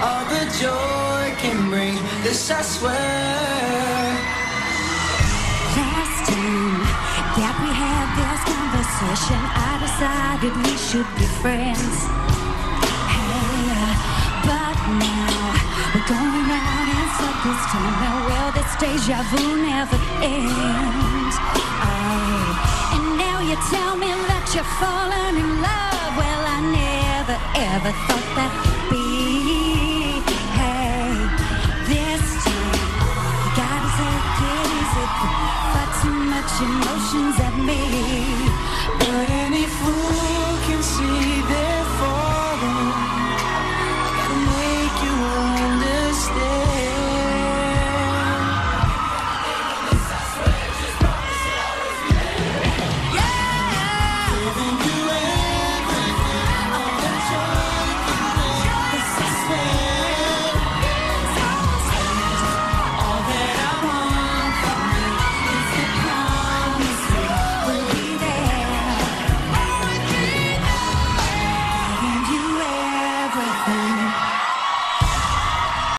all the joy can bring. This I swear. Last time that we had this conversation, I decided we should be friends. Hey, uh, but now we're going round in circles, me well this deja vu never ends. Oh, and now you tell me that you're falling in love. Well, I never ever thought emotions at me.